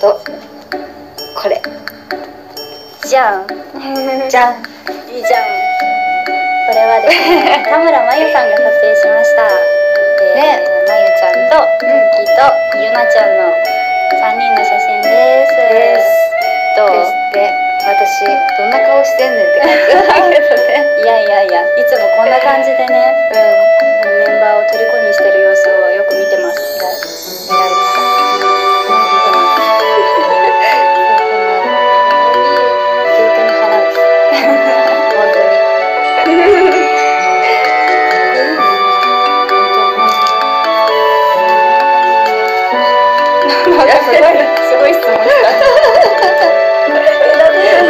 とこれ。じゃん。じゃん。いいじゃん。これはですね田村真由さんが撮影しました。えーね。まゆちゃんとクッキーとゆなちゃんの3人の写真です。です。どうですごい質問した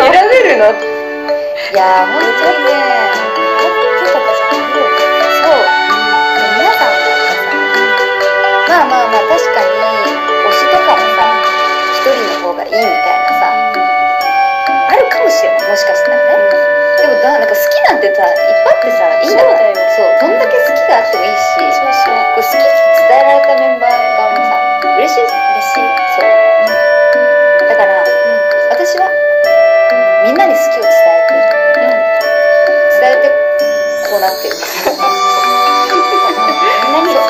選べるのいやー本当にねとかじゃないよそう皆さんまあまあまあ確かに推しとかもさ一人の方がいいみたいなさあるかもしれないもしかしたらねでもだなんか好きなんてさいっぱいあってさいいんだからそうだよそうどんだけ好きがあってもいいしそうそう。しそう、だから、うん、私はみんなに好きを伝えて、うん、伝えてこうなってる。ん